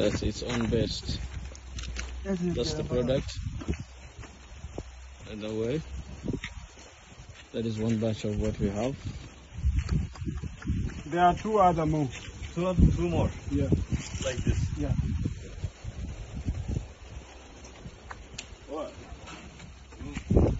at its own best. That's the product. And away. That is one batch of what we have. There are two other more. Two, two more, Yeah. like this. Yeah. What? Mm.